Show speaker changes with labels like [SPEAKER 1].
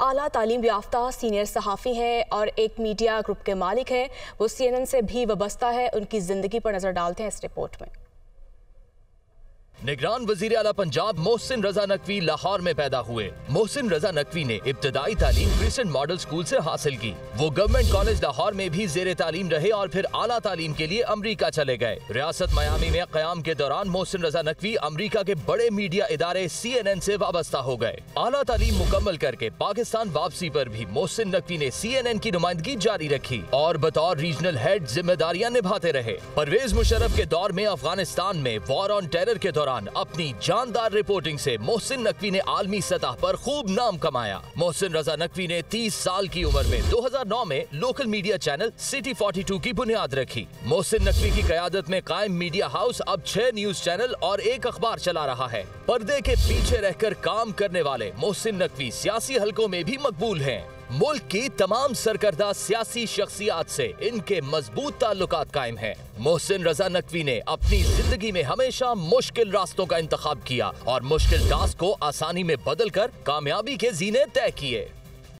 [SPEAKER 1] आला तालीम याफ्ता सीनियर सहाफ़ी हैं और एक मीडिया ग्रुप के मालिक हैं। वो सी एन एन से भी वाबस्ता है। उनकी ज़िंदगी पर नज़र डालते हैं इस रिपोर्ट में।
[SPEAKER 2] निगरान वज़ीर अला पंजाब मोहसिन रजा नकवी लाहौर में पैदा हुए। मोहसिन रजा नकवी ने इब्तदाई तालीम क्रिस्टन मॉडल स्कूल से हासिल की। वो गवर्नमेंट कॉलेज लाहौर में भी जेर तालीम रहे और फिर आला तालीम के लिए अमरीका चले गए। रियासत मयामी में क्याम के दौरान मोहसिन रजा नकवी अमरीका के बड़े मीडिया इदारे सी एन एन ऐसी वाबस्ता हो गए। आला तालीम मुकम्मल करके पाकिस्तान वापसी आरोप भी मोहसिन नकवी ने सी एन एन की नुमाइंदगी जारी रखी और बतौर रीजनल हेड जिम्मेदारियाँ निभाते रहे। परवेज मुशरफ के दौर में अफ़गानिस्तान में वॉर ऑन टेरर के दौरान दौरान अपनी जानदार रिपोर्टिंग से मोहसिन नकवी ने आलमी सतह पर खूब नाम कमाया। मोहसिन रजा नकवी ने 30 साल की उम्र में 2009 में लोकल मीडिया चैनल सिटी 42 की बुनियाद रखी। मोहसिन नकवी की क्यादत में कायम मीडिया हाउस अब छह न्यूज़ चैनल और एक अखबार चला रहा है। पर्दे के पीछे रहकर काम करने वाले मोहसिन नकवी सियासी हलकों में भी मकबूल हैं। मुल्क की तमाम सरकर्दा सियासी शख्सियात से इनके मज़बूत ताल्लुक कायम हैं। मोहसिन रजा नकवी ने अपनी ज़िंदगी में हमेशा मुश्किल रास्तों का इंतखाब किया और मुश्किल टास्क को आसानी में बदल कर कामयाबी के जीने तय किए